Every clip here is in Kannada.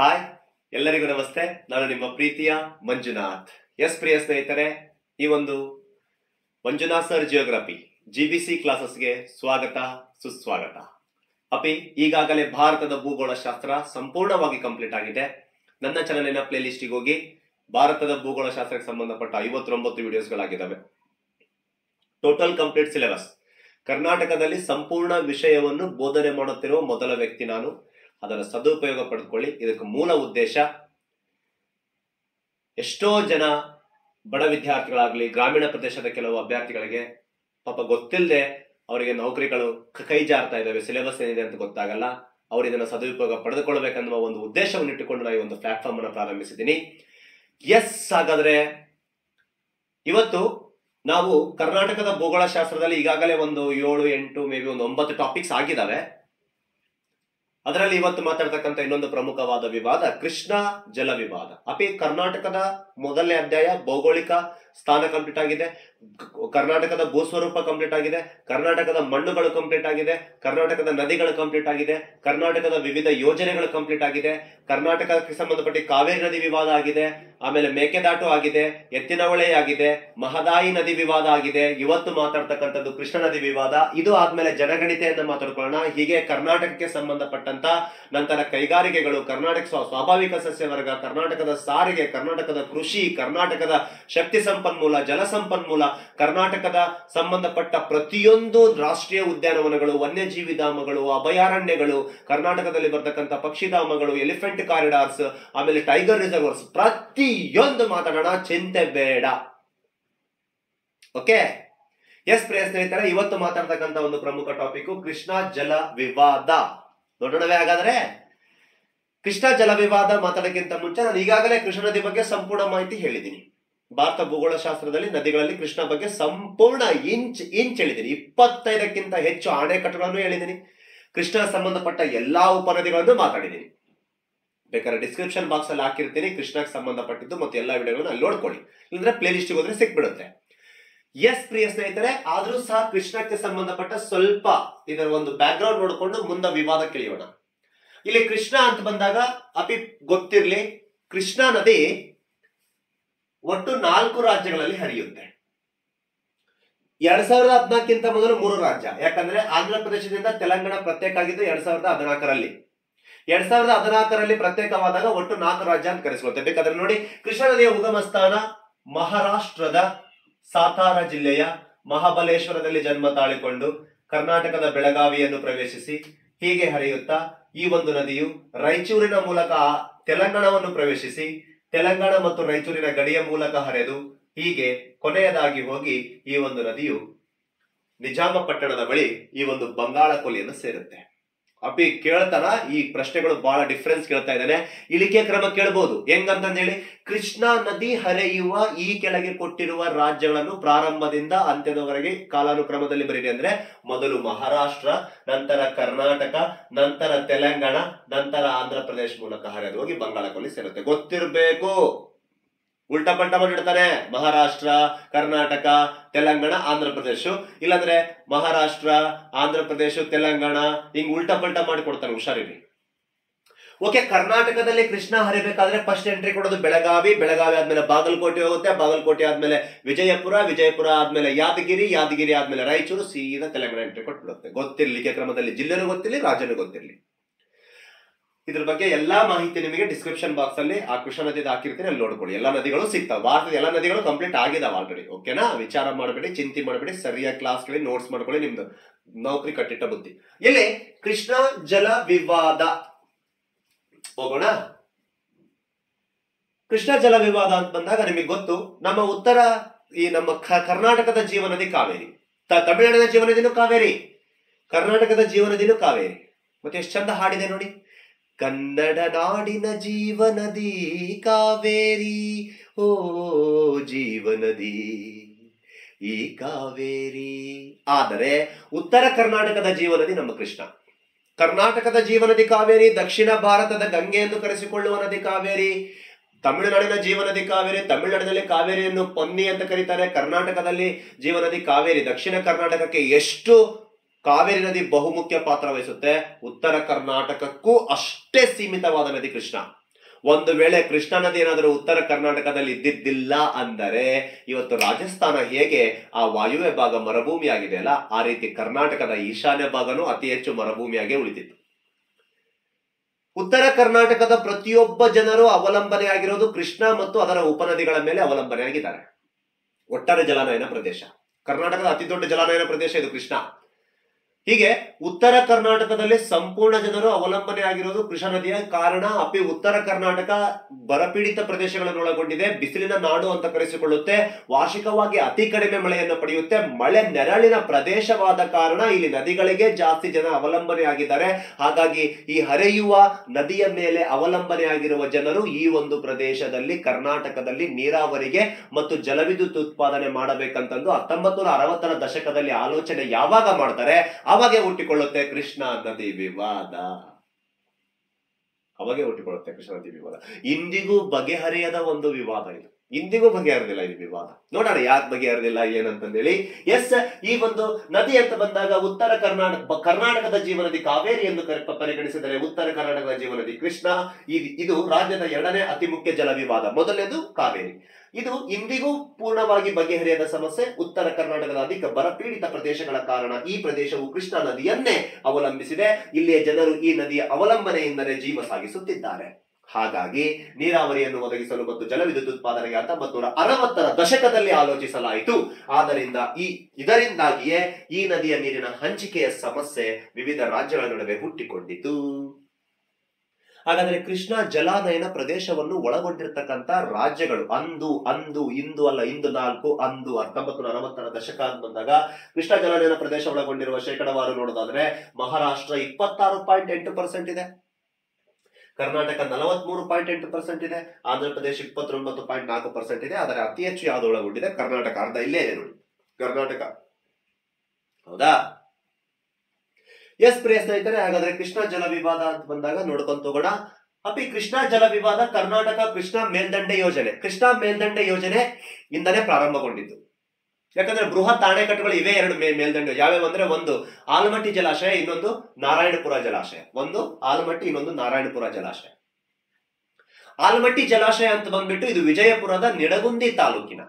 ಹಾಯ್ ಎಲ್ಲರಿಗೂ ನಮಸ್ತೆ. ನಾನು ನಿಮ್ಮ ಪ್ರೀತಿಯ ಮಂಜುನಾಥ್. ಎಸ್ ಪ್ರಿಯ ಸ್ನೇಹಿತರೆ, ಈ ಒಂದು Manjunath sir geography G B C ಕ್ಲಾಸಸ್ಗೆ ಸ್ವಾಗತ, ಸುಸ್ವಾಗತ. ಅಪಿ, ಈಗಾಗಲೇ ಭಾರತದ ಭೂಗೋಳಶಾಸ್ತ್ರ ಸಂಪೂರ್ಣವಾಗಿ ಕಂಪ್ಲೀಟ್ ಆಗಿದೆ. ನನ್ನ ಚಾನಲಿನ ಪ್ಲೇ ಲಿಸ್ಟಿಗೆ ಹೋಗಿ, ಭಾರತದ ಭೂಗೋಳಶಾಸ್ತ್ರಕ್ಕೆ ಸಂಬಂಧಪಟ್ಟ ಐವತ್ತೊಂಬತ್ತು ವಿಡಿಯೋಸ್ಗಳಾಗಿದ್ದಾವೆ ಟೋಟಲ್ ಕಂಪ್ಲೀಟ್ ಸಿಲೆಬಸ್ ಕರ್ನಾಟಕದಲ್ಲಿ ಸಂಪೂರ್ಣ ವಿಷಯವನ್ನು ಬೋಧನೆ ಮಾಡುತ್ತಿರುವ ಮೊದಲ ವ್ಯಕ್ತಿ ನಾನು. ಅದರ ಸದುಪಯೋಗ ಪಡೆದುಕೊಳ್ಳಿ ಇದಕ್ಕೆ ಮೂಲ ಉದ್ದೇಶ ಎಷ್ಟೋ ಜನ ಬಡ ವಿದ್ಯಾರ್ಥಿಗಳಾಗಲಿ, ಗ್ರಾಮೀಣ ಪ್ರದೇಶದ ಕೆಲವು ಅಭ್ಯರ್ಥಿಗಳಿಗೆ ಪಾಪ ಗೊತ್ತಿಲ್ಲದೆ ಅವರಿಗೆ ನೌಕರಿಗಳು ಕೈ ಜಾರ್ತಾ ಇದ್ದಾವೆ, ಸಿಲೆಬಸ್ ಏನಿದೆ ಅಂತ ಗೊತ್ತಾಗಲ್ಲ. ಅವರು ಇದನ್ನು ಸದುಪಯೋಗ ಪಡೆದುಕೊಳ್ಳಬೇಕನ್ನುವ ಒಂದು ಉದ್ದೇಶವನ್ನು ಇಟ್ಟುಕೊಂಡು ನಾವು ಈ ಒಂದು ಪ್ಲಾಟ್ಫಾರ್ಮ್ ಅನ್ನು ಪ್ರಾರಂಭಿಸಿದ್ದೀನಿ. ಎಸ್ ಹಾಗಾದ್ರೆ ಇವತ್ತು ನಾವು ಕರ್ನಾಟಕದ ಭೂಗೋಳಶಾಸ್ತ್ರದಲ್ಲಿ ಈಗಾಗಲೇ ಒಂದು ಏಳು, ಎಂಟು ಮೇ ಬಿ ಒಂದು ಒಂಬತ್ತು ಟಾಪಿಕ್ಸ್ ಆಗಿದಾವೆ ಅದರಲ್ಲಿ ಇವತ್ತು ಮಾತಾಡ್ತಕ್ಕಂಥ ಇನ್ನೊಂದು ಪ್ರಮುಖವಾದ ವಿವಾದ ಕೃಷ್ಣ ಜಲ ವಿವಾದ. ಅಪಿ ಕರ್ನಾಟಕದ ಮೊದಲನೇ ಅಧ್ಯಾಯ ಭೌಗೋಳಿಕ ಸ್ಥಾನ ಕಂಪ್ಲೀಟ್ ಆಗಿದೆ. ಕರ್ನಾಟಕದ ಭೂಸ್ವರೂಪ ಕಂಪ್ಲೀಟ್ ಆಗಿದೆ. ಕರ್ನಾಟಕದ ಮಣ್ಣುಗಳು ಕಂಪ್ಲೀಟ್ ಆಗಿದೆ. ಕರ್ನಾಟಕದ ನದಿಗಳು ಕಂಪ್ಲೀಟ್ ಆಗಿದೆ. ಕರ್ನಾಟಕದ ವಿವಿಧ ಯೋಜನೆಗಳು ಕಂಪ್ಲೀಟ್ ಆಗಿದೆ. ಕರ್ನಾಟಕಕ್ಕೆ ಸಂಬಂಧಪಟ್ಟ ಕಾವೇರಿ ನದಿ ವಿವಾದ ಆಗಿದೆ. ಆಮೇಲೆ ಮೇಕೆದಾಟು ಆಗಿದೆ. ಎತ್ತಿನಹೊಳೆ ಆಗಿದೆ. ಮಹದಾಯಿ ನದಿ ವಿವಾದ ಆಗಿದೆ. ಇವತ್ತು ಮಾತಾಡ್ತಕ್ಕಂಥದ್ದು ಕೃಷ್ಣ ನದಿ ವಿವಾದ. ಇದು ಆದ್ಮೇಲೆ ಜನಗಣಿತೆಯನ್ನು ಮಾತಾಡ್ಕೊಳ್ಳೋಣ. ಹೀಗೆ ಕರ್ನಾಟಕಕ್ಕೆ ಸಂಬಂಧಪಟ್ಟಂತ ನಂತರ ಕೈಗಾರಿಕೆಗಳು, ಕರ್ನಾಟಕ ಸ್ವ- ಸ್ವಾಭಾವಿಕ ಸಸ್ಯವರ್ಗ, ಕರ್ನಾಟಕದ ಸಾರಿಗೆ, ಕರ್ನಾಟಕದ ಕೃಷಿ, ಕರ್ನಾಟಕದ ಶಕ್ತಿ ಸಂಪನ್ಮೂಲ ಜಲ ಸಂಪನ್ಮೂಲ ಕರ್ನಾಟಕದ ಸಂಬಂಧಪಟ್ಟ ಪ್ರತಿಯೊಂದು ರಾಷ್ಟ್ರೀಯ ಉದ್ಯಾನವನಗಳು ವನ್ಯಜೀವಿ ಧಾಮಗಳು ಅಭಯಾರಣ್ಯಗಳು, ಕರ್ನಾಟಕದಲ್ಲಿ ಬರ್ತಕ್ಕಂಥ ಪಕ್ಷಿಧಾಮಗಳು, ಎಲಿಫೆಂಟ್ ಕಾರಿಡಾರ್ಸ್, ಆಮೇಲೆ ಟೈಗರ್ ರಿಸರ್ವರ್ಸ್, ಪ್ರತಿಯೊಂದು ಮಾತಾಡೋಣ, ಚಿಂತೆ ಬೇಡ. ಓಕೆ? ಎಸ್ ಪ್ರಿಯ ಸ್ನೇಹಿತರೆ, ಇವತ್ತು ಮಾತಾಡ್ತಕ್ಕಂಥ ಒಂದು ಪ್ರಮುಖ ಟಾಪಿಕ್ ಕೃಷ್ಣ ಜಲ ವಿವಾದ. ನೋಡೋಣವೇ ಹಾಗಾದ್ರೆ? ಕೃಷ್ಣ ಜಲ ವಿವಾದ ಮಾತಾಡೋಕ್ಕಿಂತ ಮುಂಚೆ ನಾನು ಈಗಾಗಲೇ ಕೃಷ್ಣ ನದಿ ಬಗ್ಗೆ ಸಂಪೂರ್ಣ ಮಾಹಿತಿ ಹೇಳಿದ್ದೀನಿ. ಭಾರತ ಭೂಗೋಳಶಾಸ್ತ್ರದಲ್ಲಿ ನದಿಗಳಲ್ಲಿ ಕೃಷ್ಣ ಬಗ್ಗೆ ಸಂಪೂರ್ಣ ಇಂಚ್ ಇಂಚ್ ಹೇಳಿದ್ದೀನಿ ಇಪ್ಪತ್ತೈದಕ್ಕಿಂತ ಹೆಚ್ಚು ಅಣೆಕಟ್ಟುಗಳನ್ನು ಹೇಳಿದ್ದೀನಿ ಕೃಷ್ಣ ಸಂಬಂಧಪಟ್ಟ ಎಲ್ಲಾ ಉಪನದಿಗಳನ್ನು ಮಾತಾಡಿದ್ದೀನಿ ಬೇಕಾದ್ರೆ ಡಿಸ್ಕ್ರಿಪ್ಷನ್ ಬಾಕ್ಸ್ ಅಲ್ಲಿ ಹಾಕಿರ್ತೀನಿ. ಕೃಷ್ಣಕ್ಕೆ ಸಂಬಂಧಪಟ್ಟಿದ್ದು ಮತ್ತು ಎಲ್ಲಾ ವಿಡಿಯೋಗಳನ್ನು ಅಲ್ಲಿ ನೋಡ್ಕೊಳ್ಳಿ. ಇಲ್ಲಂದ್ರೆ ಪ್ಲೇ ಲಿಸ್ಟ್ ಹೋದ್ರೆ ಸಿಕ್ಬಿಡುತ್ತೆ. ಎಸ್ ಪ್ರಿಯ ಸ್ನೇಹಿತರೆ, ಆದ್ರೂ ಸಹ ಕೃಷ್ಣಕ್ಕೆ ಸಂಬಂಧಪಟ್ಟ ಸ್ವಲ್ಪ ಇದರ ಒಂದು ಬ್ಯಾಕ್ ಗ್ರೌಂಡ್ ನೋಡಿಕೊಂಡು ಮುಂದೆ ವಿವಾದ ಕೇಳಿಯೋಣ. ಇಲ್ಲಿ ಕೃಷ್ಣ ಅಂತ ಬಂದಾಗ ಅಪಿ ಗೊತ್ತಿರ್ಲಿ. ಕೃಷ್ಣಾ ನದಿ ಒಟ್ಟು ನಾಲ್ಕು ರಾಜ್ಯಗಳಲ್ಲಿ ಹರಿಯುತ್ತೆ. ಎರಡ್ ಸಾವಿರದ ಹದಿನಾಲ್ಕಿಂತ ಮೊದಲು ಮೂರು ರಾಜ್ಯ. ಯಾಕಂದ್ರೆ ಆಂಧ್ರ ಪ್ರದೇಶದಿಂದ ತೆಲಂಗಾಣ ಪ್ರತ್ಯೇಕ ಆಗಿದ್ದು ಎರಡ್ ಸಾವಿರದ ಹದಿನಾಲ್ಕರಲ್ಲಿ. ಎರಡ್ ಸಾವಿರದ ಹದಿನಾಲ್ಕರಲ್ಲಿ ಪ್ರತ್ಯೇಕವಾದಾಗ ಒಟ್ಟು ನಾಲ್ಕು ರಾಜ್ಯ ಅಂತ ಕರೆಸ್ಕೊಳ್ತೇವೆ. ಬೇಕಾದ್ರೆ ನೋಡಿ ಕೃಷ್ಣ ನದಿಯ ಉಗಮ ಸ್ಥಾನ ಮಹಾರಾಷ್ಟ್ರದ ಸಾತಾರ ಜಿಲ್ಲೆಯ ಮಹಾಬಲೇಶ್ವರದಲ್ಲಿ ಜನ್ಮ ತಾಳಿಕೊಂಡು ಕರ್ನಾಟಕದ ಬೆಳಗಾವಿಯನ್ನು ಪ್ರವೇಶಿಸಿ ಹೀಗೆ ಹರಿಯುತ್ತಾ ಈ ಒಂದು ನದಿಯು ರಾಯಚೂರಿನ ಮೂಲಕ ತೆಲಂಗಾಣವನ್ನು ಪ್ರವೇಶಿಸಿ ತೆಲಂಗಾಣ ಮತ್ತು ರಾಯಚೂರಿನ ಗಡಿಯ ಮೂಲಕ ಹರಿದು ಹೀಗೆ ಕೊನೆಯದಾಗಿ ಹೋಗಿ ಈ ಒಂದು ನದಿಯು ನಿಜಾಮಪಟ್ಟಣದ ಬಳಿ ಈ ಒಂದು ಬಂಗಾಳ ಕೊಲೆಯನ್ನು ಸೇರುತ್ತೆ. ಅಪಿ ಕೇಳ್ತಾರ, ಈ ಪ್ರಶ್ನೆಗಳು ಬಹಳ ಡಿಫ್ರೆನ್ಸ್ ಕೇಳ್ತಾ ಇದ್ದಾನೆ. ಇಳಿಕೆ ಕ್ರಮ ಕೇಳ್ಬೋದು. ಹೆಂಗಂತಂದೇಳಿ, ಕೃಷ್ಣಾ ನದಿ ಹರಿಯುವ ಈ ಕೆಳಗೆ ಕೊಟ್ಟಿರುವ ರಾಜ್ಯಗಳನ್ನು ಪ್ರಾರಂಭದಿಂದ ಅಂತ್ಯದವರೆಗೆ ಕಾಲಾನುಕ್ರಮದಲ್ಲಿ ಬರೀರಿ ಅಂದ್ರೆ, ಮೊದಲು ಮಹಾರಾಷ್ಟ್ರ, ನಂತರ ಕರ್ನಾಟಕ, ನಂತರ ತೆಲಂಗಾಣ, ನಂತರ ಆಂಧ್ರ ಪ್ರದೇಶ ಮೂಲಕ ಹರಿದು ಹೋಗಿ ಬಂಗಾಳಕೊಲ್ಲಿ ಸೇರುತ್ತೆ. ಗೊತ್ತಿರಬೇಕು. ಉಲ್ಟಾ ಪಲ್ಟಾ ಮಾಡಿಡ್ತಾನೆ ಮಹಾರಾಷ್ಟ್ರ, ಕರ್ನಾಟಕ, ತೆಲಂಗಾಣ, ಆಂಧ್ರ ಪ್ರದೇಶ. ಇಲ್ಲಾಂದ್ರೆ ಮಹಾರಾಷ್ಟ್ರ, ಆಂಧ್ರ ಪ್ರದೇಶ, ತೆಲಂಗಾಣ ಹಿಂಗ್ ಉಲ್ಟಾ ಪಲ್ಟಾ ಮಾಡಿ ಕೊಡ್ತಾನೆ ಹುಷಾರಿರಿ ಓಕೆ, ಕರ್ನಾಟಕದಲ್ಲಿ ಕೃಷ್ಣ ಹರಿಬೇಕಾದ್ರೆ ಫಸ್ಟ್ ಎಂಟ್ರಿ ಕೊಡೋದು ಬೆಳಗಾವಿ. ಬೆಳಗಾವಿ ಆದ್ಮೇಲೆ ಬಾಗಲಕೋಟೆ ಹೋಗುತ್ತೆ. ಬಾಗಲಕೋಟೆ ಆದ್ಮೇಲೆ ವಿಜಯಪುರ. ವಿಜಯಪುರ ಆದ್ಮೇಲೆ ಯಾದಗಿರಿ. ಯಾದಗಿರಿ ಆದ್ಮೇಲೆ ರಾಯಚೂರು. ಸೀದಾ ತೆಲಂಗಾಣ ಎಂಟ್ರಿ ಕೊಟ್ಬಿಡುತ್ತೆ. ಗೊತ್ತಿರ್ಲಿಕ್ಕೆ ಕ್ರಮದಲ್ಲಿ ಜಿಲ್ಲೆನೂ ಗೊತ್ತಿರ್ಲಿ, ರಾಜ್ಯನೂ ಗೊತ್ತಿರ್ಲಿ. ಇದ್ರ ಬಗ್ಗೆ ಎಲ್ಲಾ ಮಾಹಿತಿ ನಿಮಗೆ ಡಿಸ್ಕ್ರಿಪ್ಷನ್ ಬಾಕ್ಸ್ ಅಲ್ಲಿ ಆ ಕೃಷ್ಣ ನದಿ ಹಾಕಿರ್ತೀನಿ ಅಲ್ಲಿ ನೋಡ್ಕೊಳ್ಳಿ. ಎಲ್ಲಾ ನದಿಗಳು ಸಿಗ್ತಾವೆ. ಭಾರತದ ಎಲ್ಲಾ ನದಿಗಳು ಕಂಪ್ಲೀಟ್ ಆಗಿದಾವೆ ಆಲ್ರೆಡಿ ಓಕೆನಾ ವಿಚಾರ ಮಾಡಬೇಡಿ, ಚಿಂತೆ ಮಾಡಬೇಡಿ, ಸರಿಯಾಗಿ ಕ್ಲಾಸ್ಗಳಲ್ಲಿ ನೋಟ್ಸ್ ಮಾಡ್ಕೊಳ್ಳಿ, ನಿಮ್ದು ನೌಕರಿ ಕಟ್ಟಿಟ್ಟ ಬುದ್ಧಿ. ಇಲ್ಲಿ ಕೃಷ್ಣ ಜಲ ವಿವಾದ. ಹೋಗೋಣ? ಕೃಷ್ಣ ಜಲ ವಿವಾದ ಅಂತ ಬಂದಾಗ ನಿಮಗೆ ಗೊತ್ತು, ನಮ್ಮ ಉತ್ತರ, ಈ ನಮ್ಮ ಕರ್ನಾಟಕದ ಜೀವನದಿ ಕಾವೇರಿ. ತಮಿಳುನಾಡಿನ ಜೀವನದಿನೂ ಕಾವೇರಿ. ಕರ್ನಾಟಕದ ಜೀವನದಿನೂ ಕಾವೇರಿ. ಮತ್ತೆ ಎಷ್ಟು ಚಂದ ಹಾಡಿದೆ ನೋಡಿ. ಕನ್ನಡ ನಾಡಿನ ಜೀವನದಿ ಕಾವೇರಿ, ಓ ಜೀವನದಿ ಈ ಕಾವೇರಿ. ಆದರೆ ಉತ್ತರ ಕರ್ನಾಟಕದ ಜೀವನದಿ ನಮ್ಮ ಕೃಷ್ಣ. ಕರ್ನಾಟಕದ ಜೀವನದಿ ಕಾವೇರಿ, ದಕ್ಷಿಣ ಭಾರತದ ಗಂಗೆ ಎಂದು ಕರೆಸಿಕೊಳ್ಳುವ ನದಿ ಕಾವೇರಿ, ತಮಿಳುನಾಡಿನ ಜೀವನದಿ ಕಾವೇರಿ, ತಮಿಳುನಾಡಿನಲ್ಲಿ ಕಾವೇರಿಯನ್ನು ಪೊನ್ನಿ ಅಂತ ಕರೀತಾರೆ. ಕರ್ನಾಟಕದಲ್ಲಿ ಜೀವನದಿ ಕಾವೇರಿ, ದಕ್ಷಿಣ ಕರ್ನಾಟಕಕ್ಕೆ ಎಷ್ಟು ಕಾವೇರಿ ನದಿ ಬಹುಮುಖ್ಯ ಪಾತ್ರ ವಹಿಸುತ್ತೆ. ಉತ್ತರ ಕರ್ನಾಟಕಕ್ಕೂ ಅಷ್ಟೇ ಸೀಮಿತವಾದ ನದಿ ಕೃಷ್ಣ. ಒಂದು ವೇಳೆ ಕೃಷ್ಣಾ ನದಿ ಏನಾದರೂ ಉತ್ತರ ಕರ್ನಾಟಕದಲ್ಲಿ ಇದ್ದಿದ್ದಿಲ್ಲ ಅಂದರೆ ಇವತ್ತು ರಾಜಸ್ಥಾನ ಹೇಗೆ ಆ ವಾಯುವ್ಯ ಭಾಗ ಮರುಭೂಮಿಯಾಗಿದೆ ಅಲ್ಲ ಆ ರೀತಿ ಕರ್ನಾಟಕದ ಈಶಾನ್ಯ ಭಾಗನೂ ಅತಿ ಹೆಚ್ಚು ಮರುಭೂಮಿಯಾಗಿ ಉಳಿದಿತ್ತು ಉತ್ತರ ಕರ್ನಾಟಕದ ಪ್ರತಿಯೊಬ್ಬ ಜನರು ಅವಲಂಬನೆಯಾಗಿರೋದು ಕೃಷ್ಣ ಮತ್ತು ಅದರ ಉಪನದಿಗಳ ಮೇಲೆ ಅವಲಂಬನೆ ಆಗಿದ್ದಾರೆ ಒಟ್ಟಾರೆ ಜಲಾನಯನ ಪ್ರದೇಶ. ಕರ್ನಾಟಕದ ಅತಿ ದೊಡ್ಡ ಜಲಾನಯನ ಪ್ರದೇಶ ಇದು ಕೃಷ್ಣ. ಹೀಗೆ ಉತ್ತರ ಕರ್ನಾಟಕದಲ್ಲಿ ಸಂಪೂರ್ಣ ಜನರು ಅವಲಂಬನೆ ಆಗಿರೋದು ಕೃಷ್ಣ ನದಿಯ ಕಾರಣ. ಅಪಿ ಉತ್ತರ ಕರ್ನಾಟಕ ಬರಪೀಡಿತ ಪ್ರದೇಶಗಳನ್ನು ಒಳಗೊಂಡಿದೆ ಬಿಸಿಲಿನ ನಾಡು ಅಂತ ಕರೆಸಿಕೊಳ್ಳುತ್ತೆ. ವಾರ್ಷಿಕವಾಗಿ ಅತಿ ಕಡಿಮೆ ಮಳೆಯನ್ನು ಪಡೆಯುತ್ತೆ. ಮಳೆ ನೆರಳಿನ ಪ್ರದೇಶವಾದ ಕಾರಣ ಇಲ್ಲಿ ನದಿಗಳಿಗೆ ಜಾಸ್ತಿ ಜನ ಅವಲಂಬನೆ ಆಗಿದ್ದಾರೆ. ಹಾಗಾಗಿ ಈ ಹರಿಯುವ ನದಿಯ ಮೇಲೆ ಅವಲಂಬನೆ ಆಗಿರುವ ಜನರು ಈ ಒಂದು ಪ್ರದೇಶದಲ್ಲಿ, ಕರ್ನಾಟಕದಲ್ಲಿ ನೀರಾವರಿಗೆ ಮತ್ತು ಜಲವಿದ್ಯುತ್ ಉತ್ಪಾದನೆ ಮಾಡಬೇಕಂತಂದು ಹತ್ತೊಂಬತ್ತು ನೂರ ಅರವತ್ತರ ದಶಕದಲ್ಲಿ ಆಲೋಚನೆ ಯಾವಾಗ ಮಾಡ್ತಾರೆ? ಅವಾಗೆ ಹುಟ್ಟಿಕೊಳ್ಳುತ್ತೆ ಕೃಷ್ಣ ನದಿ ವಿವಾದ. ಅವಾಗೆ ಹುಟ್ಟಿಕೊಳ್ಳುತ್ತೆ ಕೃಷ್ಣ ನದಿ ವಿವಾದ. ಇಂದಿಗೂ ಬಗೆಹರಿಯದ ಒಂದು ವಿವಾದ ಇದು. ಇಂದಿಗೂ ಬಗೆಹರಿದಿಲ್ಲ ಈ ವಿವಾದ. ನೋಡೋಣ ಯಾಕೆ ಬಗೆಹರಿದಿಲ್ಲ, ಏನಂತಂದೇಳಿ. ಎಸ್, ಈ ಒಂದು ನದಿ ಅಂತ ಬಂದಾಗ ಉತ್ತರ ಕರ್ನಾಟಕ ಕರ್ನಾಟಕದ ಜೀವನದಿ ಕಾವೇರಿ ಎಂದು ಪರಿಗಣಿಸಿದರೆ ಉತ್ತರ ಕರ್ನಾಟಕದ ಜೀವನದಿ ಕೃಷ್ಣ ಇದು ರಾಜ್ಯದ ಎರಡನೇ ಅತಿ ಮುಖ್ಯ ಜಲ ವಿವಾದ ಮೊದಲನೇದು ಕಾವೇರಿ. ಇದು ಇಂದಿಗೂ ಪೂರ್ಣವಾಗಿ ಬಗೆಹರಿಯದ ಸಮಸ್ಯೆ. ಉತ್ತರ ಕರ್ನಾಟಕದ ಅಧಿಕ ಬರಪೀಡಿತ ಪ್ರದೇಶಗಳ ಕಾರಣ ಈ ಪ್ರದೇಶವು ಕೃಷ್ಣಾ ನದಿಯನ್ನೇ ಅವಲಂಬಿಸಿದೆ. ಇಲ್ಲಿಯ ಜನರು ಈ ನದಿಯ ಅವಲಂಬನೆಯಿಂದಲೇ ಜೀವ ಸಾಗಿಸುತ್ತಿದ್ದಾರೆ. ಹಾಗಾಗಿ ನೀರಾವರಿಯನ್ನು ಒದಗಿಸಲು ಮತ್ತು ಜಲವಿದ್ಯುತ್ ಉತ್ಪಾದನೆಗೆ ಹತ್ತೊಂಬತ್ತು ನೂರ ಅರವತ್ತರ ದಶಕದಲ್ಲಿ ಆಲೋಚಿಸಲಾಯಿತು. ಆದ್ದರಿಂದ ಈ ಇದರಿಂದಾಗಿಯೇ ಈ ನದಿಯ ನೀರಿನ ಹಂಚಿಕೆಯ ಸಮಸ್ಯೆ ವಿವಿಧ ರಾಜ್ಯಗಳ ನಡುವೆ ಹುಟ್ಟಿಕೊಂಡಿತು. ಹಾಗಾದ್ರೆ ಕೃಷ್ಣ ಜಲಾನಯನ ಪ್ರದೇಶವನ್ನು ಒಳಗೊಂಡಿರ್ತಕ್ಕಂಥ ರಾಜ್ಯಗಳು, ಅಂದು ಅಂದು, ಇಂದು ಅಲ್ಲ, ಇಂದು ನಾಲ್ಕು, ಅಂದು, ಹತ್ತೊಂಬತ್ತು ನೂರ ಅರವತ್ತರ ದಶಕ ಅಂತ ಬಂದಾಗ ಕೃಷ್ಣ ಜಲಾನಯನ ಪ್ರದೇಶ ಒಳಗೊಂಡಿರುವ ಶೇಕಡವಾರು ನೋಡೋದಾದ್ರೆ ಮಹಾರಾಷ್ಟ್ರ ಇಪ್ಪತ್ತಾರು ಪಾಯಿಂಟ್ ಎಂಟು ಪರ್ಸೆಂಟ್ ಇದೆ. ಕರ್ನಾಟಕ ನಲವತ್ಮೂರು ಪಾಯಿಂಟ್ ಎಂಟು ಪರ್ಸೆಂಟ್ ಇದೆ. ಆಂಧ್ರ ಪ್ರದೇಶ ಇಪ್ಪತ್ತೊಂಬತ್ತು ಪಾಯಿಂಟ್ ನಾಲ್ಕು ಪರ್ಸೆಂಟ್ ಇದೆ. ಆದರೆ ಅತಿ ಹೆಚ್ಚು ಯಾವ್ದು ಒಳಗೊಂಡಿದೆ? ಕರ್ನಾಟಕ. ಅರ್ಧ, ಇಲ್ಲೇ ಇದೆ ನೋಡಿ. ಕರ್ನಾಟಕ. ಹೌದಾ? ಎಸ್ ಪ್ರಿಯ ಸ್ನೇಹಿತರೆ, ಹಾಗಾದ್ರೆ ಕೃಷ್ಣ ಜಲ ವಿವಾದ ಅಂತ ಬಂದಾಗ ನೋಡ್ಕೊಂತ ಹೋಗೋಣ. ಅಪಿ ಕೃಷ್ಣ ಜಲ ವಿವಾದ ಕರ್ನಾಟಕ ಕೃಷ್ಣ ಮೇಲ್ದಂಡೆ ಯೋಜನೆ. ಕೃಷ್ಣ ಮೇಲ್ದಂಡೆ ಯೋಜನೆ ಇಂದನೇ ಪ್ರಾರಂಭಗೊಂಡಿದ್ದು. ಯಾಕಂದ್ರೆ ಬೃಹತ್ ಅಣೆಕಟ್ಟುಗಳು ಇವೇ, ಎರಡು ಮೇಲ್ದಂಡೆ. ಯಾವ್ಯಾವ ಅಂದ್ರೆ ಒಂದು ಆಲಮಟ್ಟಿ ಜಲಾಶಯ, ಇನ್ನೊಂದು ನಾರಾಯಣಪುರ ಜಲಾಶಯ. ಒಂದು ಆಲಮಟ್ಟಿ, ಇನ್ನೊಂದು ನಾರಾಯಣಪುರ ಜಲಾಶಯ. ಆಲಮಟ್ಟಿ ಜಲಾಶಯ ಅಂತ ಬಂದ್ಬಿಟ್ಟು ಇದು ವಿಜಯಪುರದ ನಿಡಗುಂದಿ ತಾಲೂಕಿನ.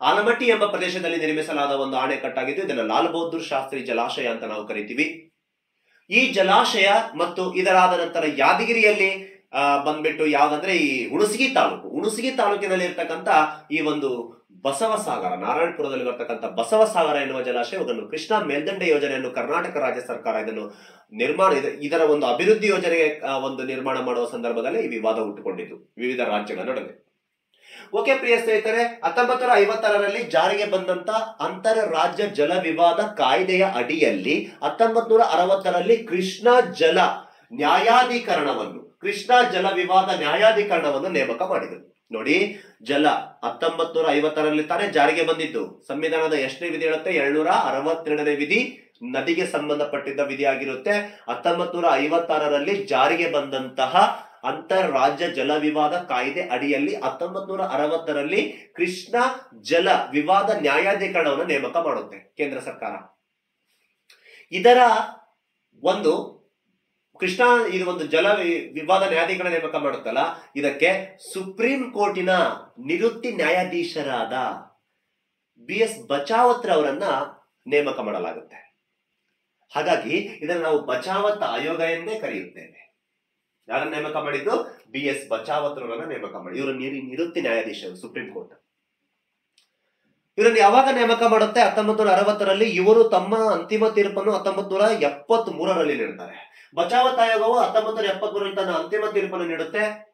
ಆಲಮಟ್ಟಿ ಎಂಬ ಪ್ರದೇಶದಲ್ಲಿ ನಿರ್ಮಿಸಲಾದ ಒಂದು ಅಣೆಕಟ್ಟಾಗಿದ್ದು ಇದನ್ನು ಲಾಲ್ ಬಹದ್ದೂರ್ ಶಾಸ್ತ್ರಿ ಜಲಾಶಯ ಅಂತ ನಾವು ಕರಿತೀವಿ. ಈ ಜಲಾಶಯ ಮತ್ತು ಇದರಾದ ನಂತರ ಯಾದಗಿರಿಯಲ್ಲಿ ಬಂದ್ಬಿಟ್ಟು ಯಾವ್ದಂದ್ರೆ ಈ ಹುಣಸಗಿ ತಾಲೂಕು. ಹುಣಸಗಿ ತಾಲೂಕಿನಲ್ಲಿ ಇರ್ತಕ್ಕಂಥ ಈ ಒಂದು ಬಸವಸಾಗರ ನಾರಾಯಣಪುರದಲ್ಲಿ ಬರ್ತಕ್ಕಂಥ ಬಸವಸಾಗರ ಎನ್ನುವ ಜಲಾಶಯ ಇದನ್ನು ಕೃಷ್ಣ ಮೇಲ್ದಂಡೆ ಯೋಜನೆಯನ್ನು ಕರ್ನಾಟಕ ರಾಜ್ಯ ಸರ್ಕಾರ ಇದನ್ನು ನಿರ್ಮಾಣ, ಇದ- ಇದರ ಒಂದು ಅಭಿವೃದ್ಧಿ ಯೋಜನೆಗೆ ಒಂದು ನಿರ್ಮಾಣ ಮಾಡುವ ಸಂದರ್ಭದಲ್ಲಿ ಈ ವಿವಾದ ಹುಟ್ಟುಕೊಂಡಿತು ವಿವಿಧ ರಾಜ್ಯಗಳ ನಡುವೆ. ಓಕೆ ಪ್ರಿಯ ಸ್ನೇಹಿತರೆ ಹತ್ತೊಂಬತ್ತು ಐವತ್ತಾರರಲ್ಲಿ ಜಾರಿಗೆ ಬಂದಂತ ಅಂತರ ರಾಜ್ಯ ಜಲ ವಿವಾದ ಕಾಯ್ದೆಯ ಅಡಿಯಲ್ಲಿ ಹತ್ತೊಂಬತ್ ನೂರ ಅರವತ್ತರಲ್ಲಿ ಕೃಷ್ಣ ಜಲ ನ್ಯಾಯಾಧಿಕರಣವನ್ನು, ಕೃಷ್ಣ ಜಲ ವಿವಾದ ನ್ಯಾಯಾಧೀಕರಣವನ್ನು ನೇಮಕ ಮಾಡಿದರು. ನೋಡಿ, ಜಲ ಹತ್ತೊಂಬತ್ ನೂರ ಐವತ್ತರಲ್ಲಿ ತಾನೇ ಜಾರಿಗೆ ಬಂದಿದ್ದು. ಸಂವಿಧಾನದ ಎಷ್ಟನೇ ವಿಧಿ ಹೇಳುತ್ತೆ? ಏಳ್ನೂರ ಅರವತ್ತೆರಡನೇ ವಿಧಿ ನದಿಗೆ ಸಂಬಂಧಪಟ್ಟಿದ್ದ ವಿಧಿ ಆಗಿರುತ್ತೆ ಹತ್ತೊಂಬತ್ ನೂರ ಐವತ್ತಾರರಲ್ಲಿ ಜಾರಿಗೆ ಬಂದಂತಹ ಅಂತಾರಾಜ್ಯ ಜಲ ವಿವಾದ ಕಾಯ್ದೆ ಅಡಿಯಲ್ಲಿ ಹತ್ತೊಂಬತ್ ನೂರ ಅರವತ್ತರಲ್ಲಿ ಕೃಷ್ಣ ಜಲ ವಿವಾದ ನ್ಯಾಯಾಧಿಕರಣವನ್ನು ನೇಮಕ ಮಾಡುತ್ತೆ ಕೇಂದ್ರ ಸರ್ಕಾರ. ಇದರ ಒಂದು ಕೃಷ್ಣ ಇದು ಒಂದು ಜಲ ವಿವಾದ ನ್ಯಾಯಾಧೀಕರಣ ನೇಮಕ ಮಾಡುತ್ತಲ್ಲ, ಇದಕ್ಕೆ ಸುಪ್ರೀಂ ಕೋರ್ಟಿನ ನಿವೃತ್ತಿ ನ್ಯಾಯಾಧೀಶರಾದ ಬಿ ಎಸ್ ಬಚಾವತ್ ಅವರನ್ನ ನೇಮಕ ಮಾಡಲಾಗುತ್ತೆ. ಹಾಗಾಗಿ ಇದನ್ನು ನಾವು ಬಚಾವತ್ ಆಯೋಗ ಎಂದೇ ಕರೆಯುತ್ತೇವೆ. ಯಾರನ್ನ ನೇಮಕ ಮಾಡಿದ್ದು? ಬಿ ಎಸ್ ಬಚಾವತ್ ಅವರನ್ನ ನೇಮಕ ಮಾಡಿ. ಇವರು ನೀರಿ ನಿವೃತ್ತಿ ನ್ಯಾಯಾಧೀಶರು ಸುಪ್ರೀಂ ಕೋರ್ಟ್. ಇವರನ್ನು ಯಾವಾಗ ನೇಮಕ ಮಾಡುತ್ತೆ? ಹತ್ತೊಂಬತ್ ನೂರ ಅರವತ್ತರಲ್ಲಿ ಇವರು ತಮ್ಮ ಅಂತಿಮ ತೀರ್ಪನ್ನು ಹತ್ತೊಂಬತ್ ನೂರ ಎಪ್ಪತ್ತ್ ಮೂರರಲ್ಲಿ ನೀಡುತ್ತಾರೆ ಬಚಾವತ್ ಆಯೋಗವು ಹತ್ತೊಂಬತ್ತು ನೂರ ಎಪ್ಪತ್ತ್ ಮೂರರಲ್ಲಿ ತನ್ನ ಅಂತಿಮ ತೀರ್ಪನ್ನು ನೀಡುತ್ತೆ.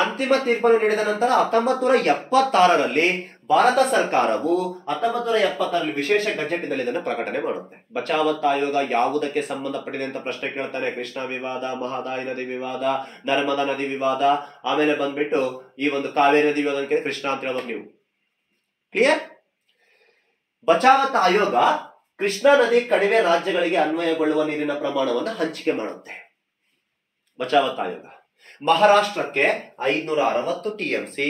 ಅಂತಿಮ ತೀರ್ಪನ್ನು ನೀಡಿದ ನಂತರ ಹತ್ತೊಂಬತ್ತು ನೂರ ಎಪ್ಪತ್ತಾರರಲ್ಲಿ ಭಾರತ ಸರ್ಕಾರವು ಹತ್ತೊಂಬತ್ತು ನೂರ ಎಪ್ಪತ್ತಾರರಲ್ಲಿ ವಿಶೇಷ ಗಜೆಟ್ನಲ್ಲಿ ಇದನ್ನು ಪ್ರಕಟಣೆ ಮಾಡುತ್ತೆ. ಬಚಾವತ್ ಆಯೋಗ ಯಾವುದಕ್ಕೆ ಸಂಬಂಧಪಟ್ಟಿದೆ ಅಂತ ಪ್ರಶ್ನೆ ಕೇಳ್ತಾರೆ ಕೃಷ್ಣ ವಿವಾದ, ಮಹದಾಯಿ ನದಿ ವಿವಾದ, ನರ್ಮದಾ ನದಿ ವಿವಾದ, ಆಮೇಲೆ ಬಂದ್ಬಿಟ್ಟು ಈ ಒಂದು ಕಾವೇರಿ ನದಿ ವಿವಾದ ಕೇಳಿ ಕೃಷ್ಣ ಅಂತ ಹೇಳ್ಬೇಕು ನೀವು. ಕ್ಲಿಯರ್ ಬಚಾವತ್ ಆಯೋಗ ಕೃಷ್ಣಾ ನದಿ ಕಣಿವೆ ರಾಜ್ಯಗಳಿಗೆ ಅನ್ವಯಗೊಳ್ಳುವ ನೀರಿನ ಪ್ರಮಾಣವನ್ನು ಹಂಚಿಕೆ ಮಾಡುತ್ತೆ. ಬಚಾವತ್ ಆಯೋಗ. ಮಹಾರಾಷ್ಟ್ರಕ್ಕೆ ಐದ್ನೂರ ಅರವತ್ತು ಟಿ ಎಂ ಸಿ,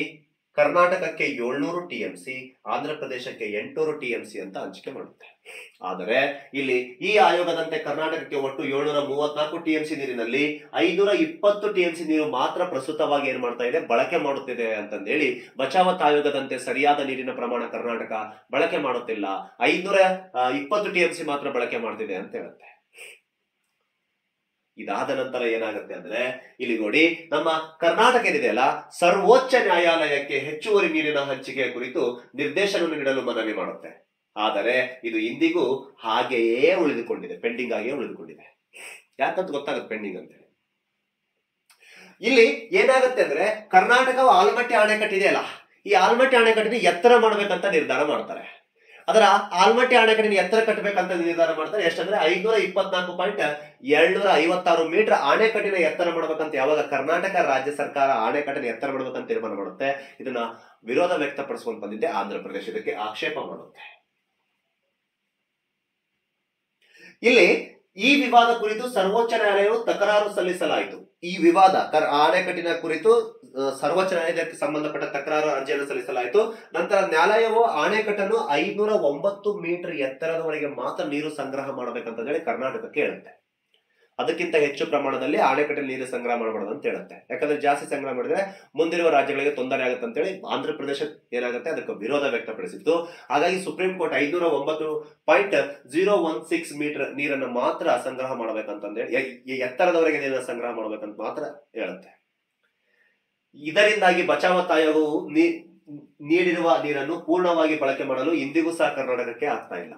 ಕರ್ನಾಟಕಕ್ಕೆ ಏಳ್ನೂರು ಟಿ ಎಂ ಸಿ ಆಂಧ್ರ ಪ್ರದೇಶಕ್ಕೆ ಎಂಟುನೂರು ಟಿ ಎಂ ಸಿ ಅಂತ ಹಂಚಿಕೆ ಮಾಡುತ್ತೆ ಆದರೆ ಇಲ್ಲಿ ಈ ಆಯೋಗದಂತೆ ಕರ್ನಾಟಕಕ್ಕೆ ಒಟ್ಟು ಏಳ್ನೂರ ಮೂವತ್ನಾಲ್ಕು ಟಿ ಎಂ ಸಿ ನೀರಿನಲ್ಲಿ ಐನೂರ ಇಪ್ಪತ್ತು ಟಿ ಎಂ ಸಿ ನೀರು ಮಾತ್ರ ಪ್ರಸ್ತುತವಾಗಿ ಏನ್ ಮಾಡ್ತಾ ಇದೆ? ಬಳಕೆ ಮಾಡುತ್ತಿದೆ ಅಂತಂದೇಳಿ ಬಚಾವತ್ ಆಯೋಗದಂತೆ ಸರಿಯಾದ ನೀರಿನ ಪ್ರಮಾಣ ಕರ್ನಾಟಕ ಬಳಕೆ ಮಾಡುತ್ತಿಲ್ಲ. ಐನೂರ ಇಪ್ಪತ್ತು ಟಿ ಎಂ ಸಿ ಮಾತ್ರ ಬಳಕೆ ಮಾಡ್ತಿದೆ ಅಂತ ಹೇಳುತ್ತೆ. ಇದಾದ ನಂತರ ಏನಾಗುತ್ತೆ ಅಂದ್ರೆ, ಇಲ್ಲಿ ನೋಡಿ, ನಮ್ಮ ಕರ್ನಾಟಕ ಏನಿದೆಯಲ್ಲ ಸರ್ವೋಚ್ಚ ನ್ಯಾಯಾಲಯಕ್ಕೆ ಹೆಚ್ಚುವರಿ ನೀರಿನ ಹಂಚಿಕೆಯ ಕುರಿತು ನಿರ್ದೇಶನ ನೀಡಲು ಮನವಿ ಮಾಡುತ್ತೆ. ಆದರೆ, ಇದು ಇಂದಿಗೂ ಹಾಗೆಯೇ ಉಳಿದುಕೊಂಡಿದೆ, ಪೆಂಡಿಂಗ್ ಆಗಿಯೇ ಉಳಿದುಕೊಂಡಿದೆ. ಯಾಕಂತ ಗೊತ್ತಾಗುತ್ತೆ ಪೆಂಡಿಂಗ್ ಅಂತೇಳಿ? ಇಲ್ಲಿ ಏನಾಗುತ್ತೆ ಅಂದ್ರೆ ಕರ್ನಾಟಕ ಆಲ್ಮಟ್ಟಿ ಅಣೆಕಟ್ಟಿದೆ ಅಲ್ಲ, ಈ ಆಲ್ಮಟ್ಟಿ ಅಣೆಕಟ್ಟಿನ ಎತ್ತರ ಮಾಡ್ಬೇಕಂತ ನಿರ್ಧಾರ ಮಾಡ್ತಾರೆ. ಅದರ ಆಲ್ಮಟ್ಟಿ ಅಣೆಕಟ್ಟಿನ ಎತ್ತರ ಕಟ್ಟಬೇಕಂತ ನಿರ್ಧಾರ ಮಾಡ್ತಾರೆ. ಎಷ್ಟಂದ್ರೆ ಐನೂರ ಇಪ್ಪತ್ನಾಲ್ಕು ಪಾಯಿಂಟ್ ಏಳ್ನೂರ ಐವತ್ತಾರು ಮೀಟರ್ ಅಣೆಕಟ್ಟಿನ ಎತ್ತರ ಮಾಡ್ಬೇಕಂತ ಯಾವಾಗ ಕರ್ನಾಟಕ ರಾಜ್ಯ ಸರ್ಕಾರ ಅಣೆಕಟ್ಟಿನ ಎತ್ತರ ಮಾಡ್ಬೇಕಂತ ತೀರ್ಮಾನ ಮಾಡುತ್ತೆ, ಇದನ್ನ ವಿರೋಧ ವ್ಯಕ್ತಪಡಿಸ್ಕೊಂಡು ಬಂದಿದ್ದೆ ಆಂಧ್ರ ಪ್ರದೇಶ ಇದಕ್ಕೆ ಆಕ್ಷೇಪ ಮಾಡುತ್ತೆ. ಇಲ್ಲಿ ಈ ವಿವಾದ ಕುರಿತು ಸರ್ವೋಚ್ಚ ನ್ಯಾಯಾಲಯವು ತಕರಾರು ಸಲ್ಲಿಸಲಾಯಿತು. ಈ ವಿವಾದ ಅಣೆಕಟ್ಟಿನ ಕುರಿತು ಸರ್ವೋಚ್ಚ ನ್ಯಾಯಾಲಯಕ್ಕೆ ಸಂಬಂಧಪಟ್ಟ ತಕರಾರು ಅರ್ಜಿಯನ್ನು ಸಲ್ಲಿಸಲಾಯಿತು. ನಂತರ ನ್ಯಾಯಾಲಯವು ಅಣೆಕಟ್ಟನ್ನು ಐನೂರ ಒಂಬತ್ತು ಮೀಟರ್ ಎತ್ತರದವರೆಗೆ ಮಾತ್ರ ನೀರು ಸಂಗ್ರಹ ಮಾಡಬೇಕಂತ ಹೇಳಿ ಕರ್ನಾಟಕಕ್ಕೆ ಹೇಳುತ್ತೆ ಅದಕ್ಕಿಂತ ಹೆಚ್ಚು ಪ್ರಮಾಣದಲ್ಲಿ ಆಣೆಕಟ್ಟೆ ನೀರು ಸಂಗ್ರಹ ಮಾಡಬಾರ್ದು ಅಂತ ಹೇಳುತ್ತೆ. ಯಾಕಂದ್ರೆ ಜಾಸ್ತಿ ಸಂಗ್ರಹ ಮಾಡಿದ್ರೆ ಮುಂದಿರುವ ರಾಜ್ಯಗಳಿಗೆ ತೊಂದರೆ ಆಗುತ್ತೆ ಅಂತ ಹೇಳಿ ಆಂಧ್ರ ಪ್ರದೇಶ ಏನಾಗುತ್ತೆ ಅದಕ್ಕೆ ವಿರೋಧ ವ್ಯಕ್ತಪಡಿಸಿತ್ತು. ಹಾಗಾಗಿ ಸುಪ್ರೀಂ ಕೋರ್ಟ್ ಐನೂರ ಒಂಬತ್ತು point zero one six metre ನೀರನ್ನು ಮಾತ್ರ ಸಂಗ್ರಹ ಮಾಡಬೇಕಂತಂದೇಳಿ ಎತ್ತರದವರೆಗೆ ನೀರನ್ನು ಸಂಗ್ರಹ ಮಾಡಬೇಕಂತ ಮಾತ್ರ ಹೇಳುತ್ತೆ. ಇದರಿಂದಾಗಿ ಬಚಾವತ್ ಆಯೋಗವು ನೀಡಿರುವ ನೀರನ್ನು ಪೂರ್ಣವಾಗಿ ಬಳಕೆ ಮಾಡಲು ಇಂದಿಗೂ ಸಹ ಕರ್ನಾಟಕಕ್ಕೆ ಆಗ್ತಾ ಇಲ್ಲ.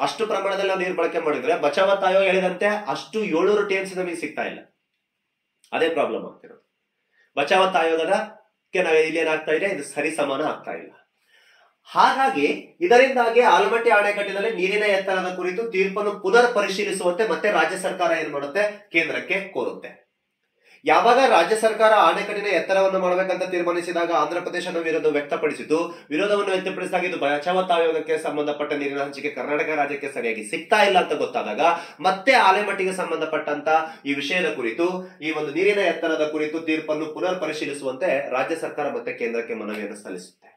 ಅಷ್ಟು ಪ್ರಮಾಣದಲ್ಲಿ ನಾವು ನೀರು ಬಳಕೆ ಮಾಡಿದ್ರೆ ಬಚಾವತ್ ಆಯೋಗ ಹೇಳಿದಂತೆ ಅಷ್ಟು ಏಳ್ನೂರು ಟಿ ಸಿ ನಮಗೆ ಸಿಗ್ತಾ ಇಲ್ಲ. ಅದೇ ಪ್ರಾಬ್ಲಮ್ ಆಗ್ತಿರೋದು. ಬಚಾವತ್ ಆಯೋಗದ ನಾವು ಇಲ್ಲಿ ಏನಾಗ್ತಾ ಇದೆ? ಇದು ಸರಿ ಸಮಾನ ಆಗ್ತಾ ಇಲ್ಲ. ಹಾಗಾಗಿ ಇದರಿಂದಾಗಿ ಆಲಮಟ್ಟಿ ಅಣೆಕಟ್ಟಿನಲ್ಲಿ ನೀರಿನ ಎತ್ತರದ ಕುರಿತು ತೀರ್ಪನ್ನು ಪುನರ್ ಪರಿಶೀಲಿಸುವಂತೆ ಮತ್ತೆ ರಾಜ್ಯ ಸರ್ಕಾರ ಏನ್ ಮಾಡುತ್ತೆ? ಕೇಂದ್ರಕ್ಕೆ ಕೋರುತ್ತೆ. ಯಾವಾಗ ರಾಜ್ಯ ಸರ್ಕಾರ ಆಣೆಕಟ್ಟಿನ ಎತ್ತರವನ್ನು ಮಾಡಬೇಕಂತ ತೀರ್ಮಾನಿಸಿದಾಗ ಆಂಧ್ರ ಪ್ರದೇಶ ವಿರೋಧ ವ್ಯಕ್ತಪಡಿಸಿದ್ದು, ವಿರೋಧವನ್ನು ವ್ಯಕ್ತಪಡಿಸಿದಾಗ ಇದು ಬಚಾವತ್ ಆಯೋಗಕ್ಕೆ ಸಂಬಂಧಪಟ್ಟ ನೀರಿನ ಹಂಚಿಕೆ ಕರ್ನಾಟಕ ರಾಜ್ಯಕ್ಕೆ ಸರಿಯಾಗಿ ಸಿಗ್ತಾ ಇಲ್ಲ ಅಂತ ಗೊತ್ತಾದಾಗ ಮತ್ತೆ ಆಲೆಮಟ್ಟಿಗೆ ಸಂಬಂಧಪಟ್ಟಂತ ಈ ವಿಷಯದ ಕುರಿತು, ಈ ಒಂದು ನೀರಿನ ಎತ್ತರದ ಕುರಿತು ತೀರ್ಪನ್ನು ಪುನರ್ ಪರಿಶೀಲಿಸುವಂತೆ ರಾಜ್ಯ ಸರ್ಕಾರ ಮತ್ತೆ ಕೇಂದ್ರಕ್ಕೆ ಮನವಿಯನ್ನು ಸಲ್ಲಿಸುತ್ತೆ.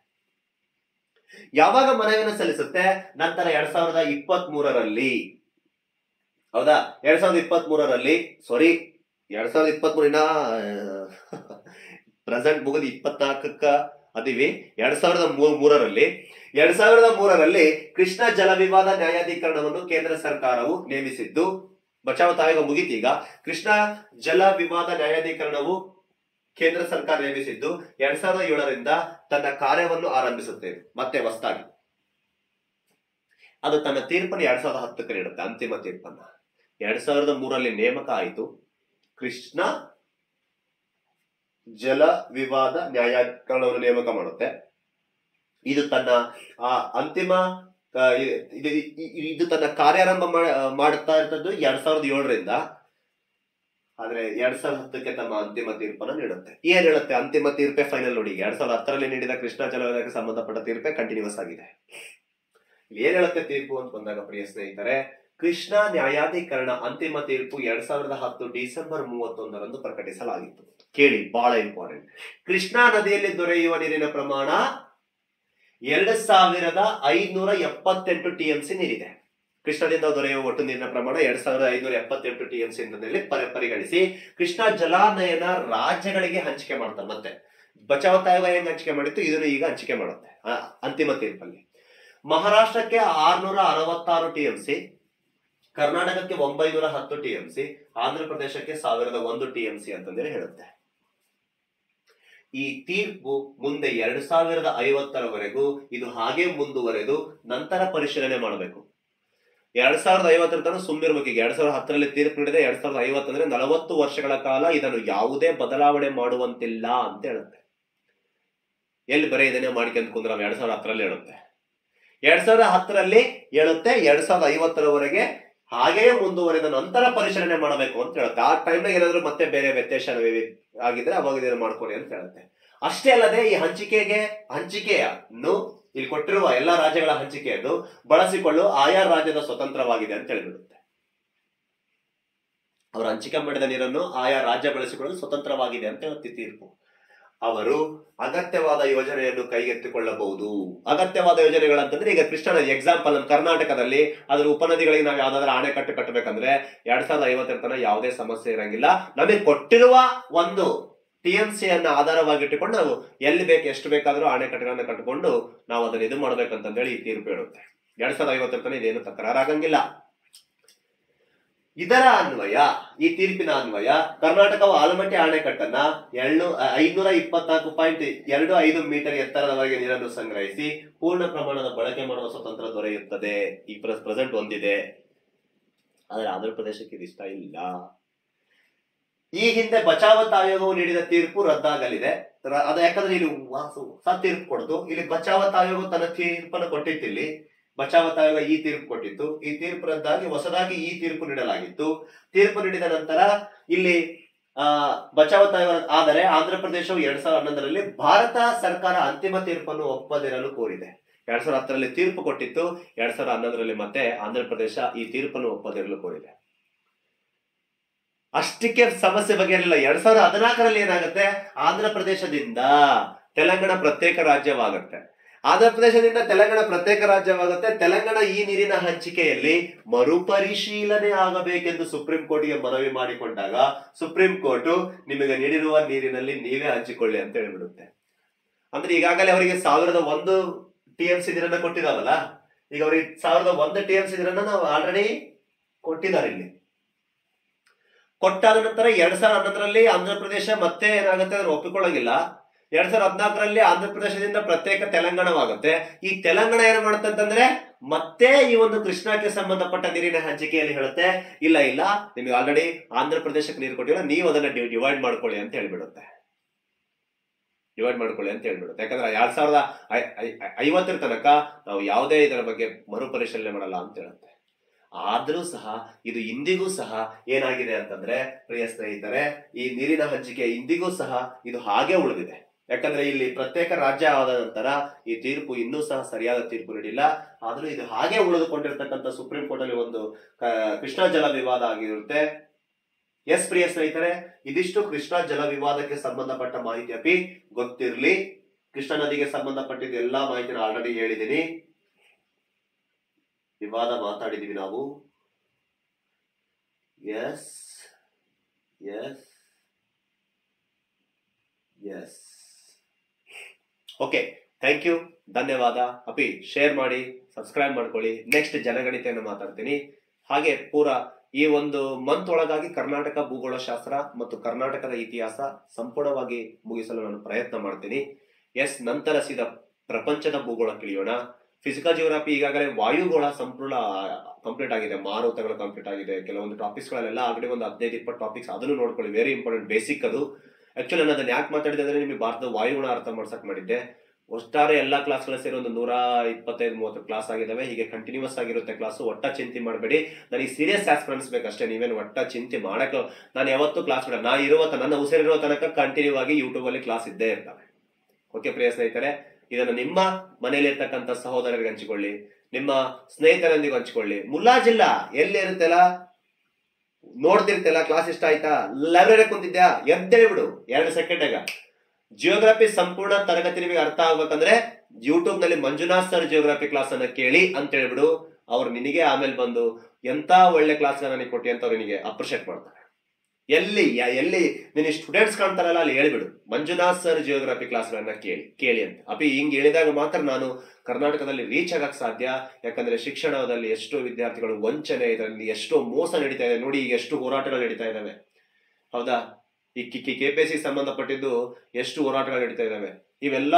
ಯಾವಾಗ ಮನವಿಯನ್ನು ಸಲ್ಲಿಸುತ್ತೆ? ನಂತರ ಎರಡ್ ಸಾವಿರದ ಇಪ್ಪತ್ತ್ ಹೌದಾ? ಎರಡ್ ಸಾವಿರದ ಇಪ್ಪತ್ತ್ ಮೂರರಲ್ಲಿ ಸಾರಿ ಎರಡ್ ಸಾವಿರದ ಇಪ್ಪತ್ತ್ ಮೂರಿನ ಪ್ರೆಸೆಂಟ್ ಮುಗಿದ ಇಪ್ಪತ್ನಾಲ್ಕಕ್ಕ ಅದಿವಿ. ಎರಡ್ ಸಾವಿರದ ಮೂರರಲ್ಲಿ. ಎರಡ್ ಸಾವಿರದ ಮೂರರಲ್ಲಿ ಕೃಷ್ಣ ಜಲ ವಿವಾದ ನ್ಯಾಯಾಧೀಕರಣವನ್ನು ಕೇಂದ್ರ ಸರ್ಕಾರವು ನೇಮಿಸಿದ್ದು, ಬಚಾವ್ ಆಯೋಗ ಮುಗಿತೀಗ ಕೃಷ್ಣ ಜಲ ವಿವಾದ ನ್ಯಾಯಾಧೀಕರಣವು ಕೇಂದ್ರ ಸರ್ಕಾರ ನೇಮಿಸಿದ್ದು, ಎರಡ್ ಸಾವಿರದ ಏಳರಿಂದ ತನ್ನ ಕಾರ್ಯವನ್ನು ಆರಂಭಿಸುತ್ತೆ ಮತ್ತೆ ಹೊಸದಾಗಿ. ಅದು ತನ್ನ ತೀರ್ಪನ್ನು ಎರಡ್ ಸಾವಿರದ ಹತ್ತಕ್ಕೆ ನೀಡುತ್ತೆ, ಅಂತಿಮ ತೀರ್ಪನ್ನ. ಎರಡ್ ಸಾವಿರದ ಮೂರಲ್ಲಿ ನೇಮಕ ಆಯಿತು. ಕೃಷ್ಣ ಜಲ ವಿವಾದ ನ್ಯಾಯಾಧಿಕರಣವನ್ನು ನೇಮಕ ಮಾಡುತ್ತೆ. ಇದು ತನ್ನ, ಆ, ಅಂತಿಮ ಇದು ತನ್ನ ಕಾರ್ಯಾರಂಭ ಮಾಡುತ್ತಾ ಇರ್ತದ್ದು ಎರಡ್ ಸಾವಿರದ ಏಳರಿಂದ. ಆದ್ರೆ ಎರಡ್ ಸಾವಿರದ ಹತ್ತಕ್ಕೆ ತಮ್ಮ ಅಂತಿಮ ತೀರ್ಪನ್ನು ನೀಡುತ್ತೆ. ಏನ್ ಹೇಳುತ್ತೆ? ಅಂತಿಮ ತೀರ್ಪೆ ಫೈನಲ್ ನೋಡಿ. ಎರಡ್ ಸಾವಿರದ ಹತ್ತರಲ್ಲಿ ನೀಡಿದ ಕೃಷ್ಣ ಜಲವಿವಾದಕ್ಕೆ ಸಂಬಂಧಪಟ್ಟ ತೀರ್ಪೆ ಕಂಟಿನ್ಯೂಸ್ ಆಗಿದೆ. ಏನ್ ಹೇಳುತ್ತೆ ತೀರ್ಪು ಅಂತ ಬಂದಾಗ ಪ್ರಿಯ ಸ್ನೇಹಿತರೆ ಕೃಷ್ಣ ನ್ಯಾಯಾಧೀಕರಣ ಅಂತಿಮ ತೀರ್ಪು ಎರಡ್ ಸಾವಿರದ ಹತ್ತು ಡಿಸೆಂಬರ್ ಮೂವತ್ತೊಂದರಂದು ಪ್ರಕಟಿಸಲಾಗಿತ್ತು. ಕೇಳಿ ಬಹಳ ಇಂಪಾರ್ಟೆಂಟ್ ಕೃಷ್ಣಾ ನದಿಯಲ್ಲಿ ದೊರೆಯುವ ನೀರಿನ ಪ್ರಮಾಣ ಎರಡು ಸಾವಿರದ ಐನೂರ ಎಪ್ಪತ್ತೆಂಟು ಟಿ ಎಂ ಸಿ ನೀರಿದೆ. ಕೃಷ್ಣದಿಂದ ದೊರೆಯುವ ಒಟ್ಟು ನೀರಿನ ಪ್ರಮಾಣ ಎರಡ್ ಸಾವಿರದ ಐನೂರ ಎಪ್ಪತ್ತೆಂಟು ಟಿ ಎಂ ಸಿ ಪರಿ, ಪರಿಗಣಿಸಿ ಕೃಷ್ಣ ಜಲಾನಯನ ರಾಜ್ಯಗಳಿಗೆ ಹಂಚಿಕೆ ಮಾಡ್ತಾರೆ ಮತ್ತೆ ಬಚಾವ ಆಯೋಗ ಹೆಂಗ್ ಹಂಚಿಕೆ ಮಾಡಿತ್ತು? ಇದನ್ನು ಈಗ ಹಂಚಿಕೆ ಮಾಡುತ್ತೆ. ಅಂತಿಮ ತೀರ್ಪಲ್ಲಿ. ಮಹಾರಾಷ್ಟ್ರಕ್ಕೆ ಆರ್ನೂರ ಅರವತ್ತಾರು ಟಿ ಎಂ ಸಿ ಕರ್ನಾಟಕಕ್ಕೆ ಒಂಬೈನೂರ ಹತ್ತು ಟಿ ಎಂ ಸಿ ಆಂಧ್ರ ಪ್ರದೇಶಕ್ಕೆ ಸಾವಿರದ ಒಂದು ಟಿ ಎಂ ಸಿ ಅಂತಂದೇಳಿ ಹೇಳುತ್ತೆ. ಈ ತೀರ್ಪು ಮುಂದೆ ಎರಡ್ ಸಾವಿರದ ಐವತ್ತರವರೆಗೂ, ಇದು ಹಾಗೆ ಮುಂದುವರೆದು ನಂತರ ಪರಿಶೀಲನೆ ಮಾಡಬೇಕು. ಎರಡ್ ಸಾವಿರದ ಐವತ್ತರ ತನಕ ಸುಮ್ಮಿರ್ಬೇಕು ಈಗ ಎರಡ್ ಸಾವಿರದ ಹತ್ತರಲ್ಲಿ ತೀರ್ಪು ನೀಡಿದೆ ಎರಡ್ ಸಾವಿರದ ಐವತ್ತಂದ್ರೆ ನಲವತ್ತು ವರ್ಷಗಳ ಕಾಲ ಇದನ್ನು ಯಾವುದೇ ಬದಲಾವಣೆ ಮಾಡುವಂತಿಲ್ಲ ಅಂತ ಹೇಳುತ್ತೆ. ಎಲ್ಲಿ ಬರೀ ಇದನ್ನೇ ಮಾಡ್ಕೊಂತ ಕುಂದ್ರ ಎರಡ್ ಸಾವಿರದ ಹತ್ತರಲ್ಲಿ ಹೇಳುತ್ತೆ. ಎರಡ್ ಸಾವಿರದ ಹತ್ತರಲ್ಲಿ ಹೇಳುತ್ತೆ, ಎರಡ್ ಸಾವಿರದ ಐವತ್ತರವರೆಗೆ ಹಾಗೆಯೇ ಮುಂದುವರೆದ ನಂತರ ಪರಿಶೀಲನೆ ಮಾಡಬೇಕು ಅಂತ ಹೇಳುತ್ತೆ. ಆ ಟೈಮ್ನಾಗ ಏನಾದ್ರು ಮತ್ತೆ ಬೇರೆ ವ್ಯತ್ಯಾಸ ಆಗಿದ್ರೆ ಅವಾಗ ಇದನ್ನು ಮಾಡ್ಕೊಳ್ಳಿ ಅಂತ ಹೇಳುತ್ತೆ. ಅಷ್ಟೇ ಅಲ್ಲದೆ ಈ ಹಂಚಿಕೆಗೆ ಹಂಚಿಕೆಯನ್ನು ಇಲ್ಲಿ ಕೊಟ್ಟಿರುವ ಎಲ್ಲಾ ರಾಜ್ಯಗಳ ಹಂಚಿಕೆಯನ್ನು ಬಳಸಿಕೊಳ್ಳು ಆಯಾ ರಾಜ್ಯದ ಸ್ವತಂತ್ರವಾಗಿದೆ ಅಂತ ಹೇಳಿಬಿಡುತ್ತೆ. ಅವರು ಹಂಚಿಕೆ ಮಾಡಿದ ನೀರನ್ನು ಆಯಾ ರಾಜ್ಯ ಬಳಸಿಕೊಳ್ಳಲು ಸ್ವತಂತ್ರವಾಗಿದೆ ಅಂತ ತೀರ್ಪು ಅವರು ಅಗತ್ಯವಾದ ಯೋಜನೆಯನ್ನು ಕೈಗೆತ್ತಿಕೊಳ್ಳಬಹುದು. ಅಗತ್ಯವಾದ ಯೋಜನೆಗಳಂತಂದ್ರೆ ಈಗ ಕೃಷ್ಣನ ಎಕ್ಸಾಂಪಲ್ ನಮ್ಮ ಕರ್ನಾಟಕದಲ್ಲಿ ಅದರ ಉಪನದಿಗಳಿಗೆ ನಾವು ಯಾವ್ದಾದ್ರು ಅಣೆಕಟ್ಟು ಕಟ್ಟಬೇಕಂದ್ರೆ ಎರಡ್ ಸಾವಿರದ ಐವತ್ತರ ತನಕ ಯಾವುದೇ ಸಮಸ್ಯೆ ಇರಂಗಿಲ್ಲ. ನಮಗೆ ಕೊಟ್ಟಿರುವ ಒಂದು ಟಿ ಎಂ ಸಿ ಅನ್ನ ಆಧಾರವಾಗಿಟ್ಟುಕೊಂಡು ನಾವು ಎಲ್ಲಿ ಬೇಕು, ಎಷ್ಟು ಬೇಕಾದರೂ ಅಣೆಕಟ್ಟುಗಳನ್ನು ಕಟ್ಟಿಕೊಂಡು ನಾವು ಅದನ್ನ ಇದು ಮಾಡ್ಬೇಕಂತಂದೇಳಿ ಈ ತೀರ್ಪು ಹೇಳುತ್ತೆ. ಎರಡ್ ಸಾವಿರದ ಐವತ್ತರ ತನಕ ಇದೇನು ತಕರಾರಾಗಂಗಿಲ್ಲ. ಇದರ ಅನ್ವಯ, ಈ ತೀರ್ಪಿನ ಅನ್ವಯ ಕರ್ನಾಟಕವು ಆಲಮಟ್ಟಿ ಅಣೆಕಟ್ಟನ್ನ ಎರಡು ಐನೂರ ಇಪ್ಪತ್ನಾಲ್ಕು ಪಾಯಿಂಟ್ ಎರಡು ಐದು ಮೀಟರ್ ಎತ್ತರದವರೆಗೆ ನೀರನ್ನು ಸಂಗ್ರಹಿಸಿ ಪೂರ್ಣ ಪ್ರಮಾಣದ ಬಳಕೆ ಮಾಡುವ ಸ್ವತಂತ್ರ ದೊರೆಯುತ್ತದೆ. ಈ ಪ್ರೆಸೆಂಟ್ ಒಂದಿದೆ. ಆದರೆ ಆಂಧ್ರ ಪ್ರದೇಶಕ್ಕೆ ಇದು ಇಷ್ಟ ಇಲ್ಲ. ಈ ಹಿಂದೆ ಬಚಾವತ್ ಆಯೋಗವು ನೀಡಿದ ತೀರ್ಪು ರದ್ದಾಗಲಿದೆ. ಅದು ಯಾಕಂದ್ರೆ ಇಲ್ಲಿ ತೀರ್ಪು ಕೊಡ್ತು. ಇಲ್ಲಿ ಬಚಾವತ್ ಆಯೋಗ ತನ್ನ ತೀರ್ಪನ್ನು ಕೊಟ್ಟಿತ್ತು ಇಲ್ಲಿ ಬಚಾವತ್ ಈ ತೀರ್ಪು ಕೊಟ್ಟಿತ್ತು. ಈ ತೀರ್ಪು ರದ್ದಾಗಿ ಹೊಸದಾಗಿ ಈ ತೀರ್ಪು ನೀಡಲಾಗಿತ್ತು. ತೀರ್ಪು ನೀಡಿದ ನಂತರ ಇಲ್ಲಿ, ಆ ಬಚಾವತ್ ಆದರೆ ಆಂಧ್ರ ಪ್ರದೇಶವು ಎರಡ್ ಸಾವಿರದ ಹನ್ನೊಂದರಲ್ಲಿ ಭಾರತ ಸರ್ಕಾರ ಅಂತಿಮ ತೀರ್ಪನ್ನು ಒಪ್ಪದಿರಲು ಕೋರಿದೆ. ಎರಡ್ ಸಾವಿರದ ಹತ್ತರಲ್ಲಿ ತೀರ್ಪು ಕೊಟ್ಟಿತ್ತು. ಎರಡ್ ಸಾವಿರದ ಹನ್ನೊಂದರಲ್ಲಿ ಮತ್ತೆ ಆಂಧ್ರ ಪ್ರದೇಶ ಈ ತೀರ್ಪನ್ನು ಒಪ್ಪದಿರಲು ಕೋರಿದೆ. ಅಷ್ಟಕ್ಕೆ ಸಮಸ್ಯೆ ಬಗೆಹರಿಲ್ಲ ಎರಡ್ ಸಾವಿರದ ಹದಿನಾಲ್ಕರಲ್ಲಿ ಏನಾಗುತ್ತೆ? ಆಂಧ್ರ ಪ್ರದೇಶದಿಂದ ತೆಲಂಗಾಣ ಪ್ರತ್ಯೇಕ ರಾಜ್ಯವಾಗುತ್ತೆ. ಆಂಧ್ರ ಪ್ರದೇಶದಿಂದ ತೆಲಂಗಾಣ ಪ್ರತ್ಯೇಕ ರಾಜ್ಯವಾಗುತ್ತೆ. ತೆಲಂಗಾಣ ಈ ನೀರಿನ ಹಂಚಿಕೆಯಲ್ಲಿ ಮರುಪರಿಶೀಲನೆ ಆಗಬೇಕೆಂದು ಸುಪ್ರೀಂ ಕೋರ್ಟ್ಗೆ ಮನವಿ ಮಾಡಿಕೊಂಡಾಗ ಸುಪ್ರೀಂ ಕೋರ್ಟ್ ನಿಮಗೆ ನೀಡಿರುವ ನೀರಿನಲ್ಲಿ ನೀವೇ ಹಂಚಿಕೊಳ್ಳಿ ಅಂತ ಹೇಳಿಬಿಡುತ್ತೆ. ಅಂದ್ರೆ ಈಗಾಗಲೇ ಅವರಿಗೆ ಸಾವಿರದ ಒಂದು ಟಿ ಎಂ ಸಿ ನೀರನ್ನ ಕೊಟ್ಟಿದಾವಲ್ಲ, ಈಗ ಅವರಿಗೆ ಸಾವಿರದ ಒಂದು ಟಿ ಎಂ ಸಿ ನೀರನ್ನ ನಾವು ಆಲ್ರೆಡಿ ಕೊಟ್ಟಿದ್ದಾರೆ ಇಲ್ಲಿ. ಕೊಟ್ಟಾದ ನಂತರ ಎರಡ್ ಸಾವಿರದ ಹನ್ನೊಂದರಲ್ಲಿ ಆಂಧ್ರ ಪ್ರದೇಶ ಮತ್ತೆ ಏನಾಗುತ್ತೆ ಅದನ್ನು ಒಪ್ಪಿಕೊಳ್ಳಂಗಿಲ್ಲ. ಎರಡ್ ಸಾವಿರದ ಹದಿನಾಲ್ಕರಲ್ಲಿ ಆಂಧ್ರ ಪ್ರದೇಶದಿಂದ ಪ್ರತ್ಯೇಕ ತೆಲಂಗಾಣವಾಗುತ್ತೆ. ಈ ತೆಲಂಗಾಣ ಏನ್ ಮಾಡುತ್ತಂತಂದ್ರೆ ಮತ್ತೆ ಈ ಒಂದು ಕೃಷ್ಣಕ್ಕೆ ಸಂಬಂಧಪಟ್ಟ ನೀರಿನ ಹಂಚಿಕೆಯಲ್ಲಿ ಹೇಳುತ್ತೆ. ಇಲ್ಲ ಇಲ್ಲ, ನಿಮ್ಗೆ ಆಲ್ರೆಡಿ ಆಂಧ್ರ ಪ್ರದೇಶಕ್ಕೆ ನೀರು ಕೊಟ್ಟಿಲ್ಲ, ನೀವು ಅದನ್ನ ಡಿವೈಡ್ ಮಾಡ್ಕೊಳ್ಳಿ ಅಂತ ಹೇಳ್ಬಿಡುತ್ತೆ. ಡಿವೈಡ್ ಮಾಡ್ಕೊಳ್ಳಿ ಅಂತ ಹೇಳ್ಬಿಡುತ್ತೆ. ಯಾಕಂದ್ರೆ ಎರಡ್ ಸಾವಿರದ ಐವತ್ತರ ತನಕ ನಾವು ಯಾವುದೇ ಇದರ ಬಗ್ಗೆ ಮರುಪರಿಶೀಲನೆ ಮಾಡಲ್ಲ ಅಂತ ಹೇಳುತ್ತೆ. ಆದರೂ ಸಹ ಇದು ಇಂದಿಗೂ ಸಹ ಏನಾಗಿದೆ ಅಂತಂದ್ರೆ, ಪ್ರಿಯ ಸ್ನೇಹಿತರೆ, ಈ ನೀರಿನ ಹಂಚಿಕೆ ಇಂದಿಗೂ ಸಹ ಇದು ಹಾಗೆ ಉಳಿದಿದೆ. ಯಾಕಂದ್ರೆ ಇಲ್ಲಿ ಪ್ರತ್ಯೇಕ ರಾಜ್ಯ ಆದ ನಂತರ ಈ ತೀರ್ಪು ಇನ್ನೂ ಸಹ ಸರಿಯಾದ ತೀರ್ಪು ನೀಡಿಲ್ಲ. ಆದರೂ ಇದು ಹಾಗೆ ಉಳಿದುಕೊಂಡಿರ್ತಕ್ಕಂಥ ಸುಪ್ರೀಂ ಕೋರ್ಟ್ ಅಲ್ಲಿ ಒಂದು ಕೃಷ್ಣ ಜಲ ವಿವಾದ ಆಗಿರುತ್ತೆ. ಎಸ್ ಪ್ರಿಯ ಸ್ನೇಹಿತರೆ, ಇದಿಷ್ಟು ಕೃಷ್ಣ ಜಲ ವಿವಾದಕ್ಕೆ ಸಂಬಂಧಪಟ್ಟ ಮಾಹಿತಿ ಅಪಿ. ಗೊತ್ತಿರ್ಲಿ. ಕೃಷ್ಣ ನದಿಗೆ ಸಂಬಂಧಪಟ್ಟಿದ್ದ ಎಲ್ಲಾ ಮಾಹಿತಿನ ಆಲ್ರೆಡಿ ಹೇಳಿದ್ದೀನಿ. ವಿವಾದ ಮಾತಾಡಿದೀವಿ ನಾವು. Yes yes yes. Okay thank you ಧನ್ಯವಾದ. ಅಪಿ ಶೇರ್ ಮಾಡಿ ಸಬ್ಸ್ಕ್ರೈಬ್ ಮಾಡ್ಕೊಳ್ಳಿ. ನೆಕ್ಸ್ಟ್ ಜನಗಣಿತೆಯನ್ನು ಮಾತಾಡ್ತೀನಿ. ಹಾಗೆ ಪೂರ ಈ ಒಂದು ಮಂತ್ ಒಳಗಾಗಿ ಕರ್ನಾಟಕ ಭೂಗೋಳಶಾಸ್ತ್ರ ಮತ್ತು ಕರ್ನಾಟಕದ ಇತಿಹಾಸ ಸಂಪೂರ್ಣವಾಗಿ ಮುಗಿಸಲು ನಾನು ಪ್ರಯತ್ನ ಮಾಡ್ತೀನಿ. ಎಸ್ ನಂತರ ಸೀದಾ ಪ್ರಪಂಚದ ಭೂಗೋಳ ತಿಳಿಯೋಣ. ಫಿಸಿಕಲ್ ಜಿಯೋಗ್ರಫಿ ಈಗಾಗಲೇ ವಾಯುಗೋಳ ಸಂಪೂರ್ಣ ಕಂಪ್ಲೀಟ್ ಆಗಿದೆ. ಮಾರುತಗಳು ಕಂಪ್ಲೀಟ್ ಆಗಿದೆ. ಕೆಲವೊಂದು ಟಾಪಿಕ್ಸ್ಗಳೆಲ್ಲ ಆಲ್ರೆಡಿ ಒಂದು ಹದಿನೈದು, ಇಪ್ಪತ್ತು ಟಾಪಿಕ್ಸ್ ಅದನ್ನು ನೋಡ್ಕೊಳ್ಳಿ. ವೆರಿ ಇಂಪಾರ್ಟೆಂಟ್ ಬೇಸಿಕ್ ಅದು. ಆಕ್ಚುಲಿ ನಾನು ಅದನ್ನ ಯಾಕೆ ಮಾತಾಡಿದೆ ಅಂದ್ರೆ ನಿಮಗೆ ಭಾರತದ ವಾಯುಗುಣ ಅರ್ಥ ಮಾಡ್ಸಕ್ ಮಾಡಿದ್ದೆ. ಒಟ್ಟಾರೆ ಎಲ್ಲಾ ಕ್ಲಾಸ್ಗಳ ಸೇರಿ ಒಂದು ನೂರ ಇಪ್ಪತ್ತೈದು, ಮೂವತ್ತು ಕ್ಲಾಸ್ ಆಗಿದ್ದಾವೆ ಹೀಗೆ ಕಂಟಿನ್ಯೂಸ್ ಆಗಿರುತ್ತೆ ಕ್ಲಾಸ್ ಒಟ್ಟ ಚಿಂತೆ ಮಾಡಬೇಡಿ. ನನಗೆ ಸೀರಿಯಸ್ ಆಸ್ಪಿರೆಂಟ್ಸ್ ಬೇಕಷ್ಟೇ ನೀವೇನು ಒಟ್ಟ ಚಿಂತೆ ಮಾಡಕ್ಕೆ ನಾನು ಯಾವತ್ತೂ ಕ್ಲಾಸ್ ಬಿಡೋಣ ನಾ ಇರುವ ನನ್ನ ಉಸಿರಿರೋ ತನಕ ಕಂಟಿನ್ಯೂ ಆಗಿ ಯೂಟ್ಯೂಬ್ ಅಲ್ಲಿ ಕ್ಲಾಸ್ ಇದ್ದೇ ಇರ್ತವೆ. ಓಕೆ ಪ್ರಿಯ ಸ್ನೇಹಿತರೆ, ಇದನ್ನು ನಿಮ್ಮ ಮನೆಯಲ್ಲಿರ್ತಕ್ಕಂಥ ಸಹೋದರರಿಗೆ ಹಂಚಿಕೊಳ್ಳಿ. ನಿಮ್ಮ ಸ್ನೇಹಿತರೊಂದಿಗೆ ಹಂಚಿಕೊಳ್ಳಿ. ಮುಲ್ಲಾಜಿಲ್ಲ ಎಲ್ಲಿ ಇರುತ್ತಲ್ಲ ನೋಡ್ತಿರ್ತಲ್ಲ ಕ್ಲಾಸ್ ಇಷ್ಟ ಆಯ್ತಾ? ಲೈಬ್ರರಿ ಕುಂತಿದ್ಯಾ? ಎದ್ದೇಳಿ ಬಿಡು. ಎರಡು ಸೆಕೆಂಡಾಗ ಜಿಯೋಗ್ರಫಿ ಸಂಪೂರ್ಣ ತರಗತಿ ನಿಮಗೆ ಅರ್ಥ ಆಗ್ಬೇಕಂದ್ರೆ ಯೂಟ್ಯೂಬ್ನಲ್ಲಿ ಮಂಜುನಾಥ್ ಸರ್ ಜಿಯೋಗ್ರಫಿ ಕ್ಲಾಸ್ ಅನ್ನ ಕೇಳಿ ಅಂತ ಹೇಳ್ಬಿಡು. ಅವ್ರು ನಿನಗೆ ಆಮೇಲೆ ಬಂದು ಎಂತ ಒಳ್ಳೆ ಕ್ಲಾಸ್ ನನಗೆ ಕೊಟ್ಟಿ ಅಂತ ಅವ್ರು ನಿನಗೆ ಅಪ್ರಿಷಿಯೇಟ್ ಮಾಡ್ತಾರೆ. ಎಲ್ಲಿ ಎಲ್ಲಿ ನಿನ್ನ ಸ್ಟೂಡೆಂಟ್ಸ್ ಕಾಣ್ತಾರಲ್ಲ ಅಲ್ಲಿ ಹೇಳ್ಬಿಡು. ಮಂಜುನಾಥ್ ಸರ್ ಜಿಯೋಗ್ರಫಿ ಕ್ಲಾಸ್ಗಳನ್ನ ಕೇಳಿ ಕೇಳಿ ಅಂತ. ಅಪಿ ಹಿಂಗೆ ಹೇಳಿದಾಗ ಮಾತ್ರ ನಾನು ಕರ್ನಾಟಕದಲ್ಲಿ ರೀಚ್ ಆಗಕ್ ಸಾಧ್ಯ. ಯಾಕಂದ್ರೆ ಶಿಕ್ಷಣದಲ್ಲಿ ಎಷ್ಟೋ ವಿದ್ಯಾರ್ಥಿಗಳು ವಂಚನೆ ಇದರಲ್ಲಿ, ಎಷ್ಟೋ ಮೋಸ ನಡೀತಾ ಇದೆ. ನೋಡಿ ಈಗ ಎಷ್ಟು ಹೋರಾಟಗಳು ನಡೀತಾ ಇದ್ದಾವೆ. ಹೌದಾ? ಈ ಕಿ, ಕೆ ಪಿ ಸಿ ಸಂಬಂಧಪಟ್ಟಿದ್ದು ಎಷ್ಟು ಹೋರಾಟಗಳು ನಡೀತಾ ಇದ್ದಾವೆ. ಇವೆಲ್ಲ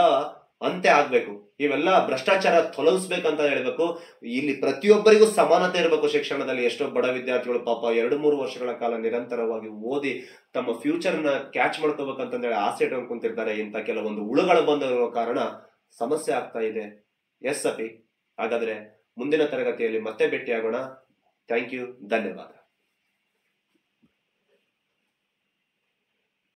ಅಂತ್ಯ ಆಗ್ಬೇಕು. ಇವೆಲ್ಲ ಭ್ರಷ್ಟಾಚಾರ ತೊಲಗಿಸ್ಬೇಕಂತ ಹೇಳ್ಬೇಕು. ಇಲ್ಲಿ ಪ್ರತಿಯೊಬ್ಬರಿಗೂ ಸಮಾನತೆ ಇರಬೇಕು ಶಿಕ್ಷಣದಲ್ಲಿ. ಎಷ್ಟೋ ಬಡ ವಿದ್ಯಾರ್ಥಿಗಳು ಪಾಪ ಎರಡು ಮೂರು ವರ್ಷಗಳ ಕಾಲ ನಿರಂತರವಾಗಿ ಓದಿ ತಮ್ಮ ಫ್ಯೂಚರ್ನ ಕ್ಯಾಚ್ ಮಾಡ್ಕೋಬೇಕಂತಂದೇಳಿ ಆಸೆ ಇಟ್ಕೊಂಡು ಕುಂತಿರ್ತಾರೆ. ಇಂಥ ಕೆಲವೊಂದು ಉಳುಗಳು ಬಂದಿರೋ ಕಾರಣ ಸಮಸ್ಯೆ ಆಗ್ತಾ ಇದೆ. ಎಸ್ ಅಪಿ. ಹಾಗಾದ್ರೆ ಮುಂದಿನ ತರಗತಿಯಲ್ಲಿ ಮತ್ತೆ ಭೇಟಿಯಾಗೋಣ. ಥ್ಯಾಂಕ್ ಯು ಧನ್ಯವಾದ.